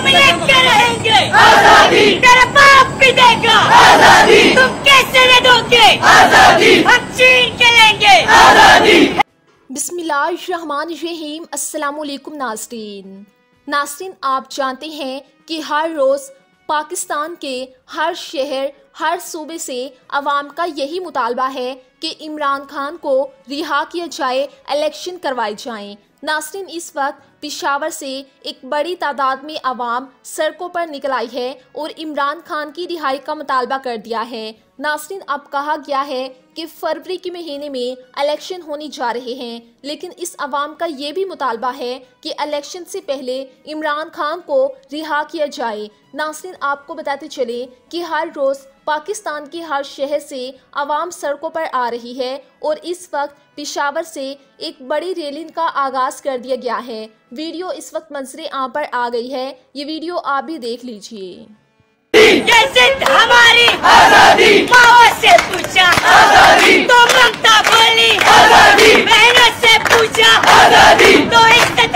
हम लेकर रहेंगे आज़ादी। तेरा बाप भी देगा आज़ादी। तुम कैसे दे दोगे आज़ादी। हम छीन के लेंगे आज़ादी। बिस्मिल्लाहिर्रहमानिर्रहीम। अस्सलाम वालेकुम नाजरीन। नाजरीन आप जानते हैं कि हर रोज़ पाकिस्तान के हर शहर हर सूबे से आवाम का यही मुतालबा है कि इमरान खान को रिहा किया जाए इलेक्शन करवाए जाएँ। नासरीन, इस वक्त पिशावर से एक बड़ी तादाद में आवाम सड़कों पर निकल आई है और इमरान खान की रिहाई का मुतालबा कर दिया है। नासरीन, अब कहा गया है कि फरवरी के महीने में इलेक्शन होने जा रहे हैं, लेकिन इस आवाम का ये भी मुतालबा है कि इलेक्शन से पहले इमरान खान को रिहा किया जाए। नासरीन, आपको बताते चले कि हर रोज़ पाकिस्तान के हर शहर से आवाम सड़कों पर आ रही है और इस वक्त पिशावर से एक बड़ी रैली का आगाज़ कर दिया गया है। वीडियो इस वक्त मंजरे आम पर आ गई है। ये वीडियो आप भी देख लीजिए। आज़ादी। आज़ादी। तो ममता बोली, आज़ादी। से पूछा, आज़ादी। तो इज़्ज़त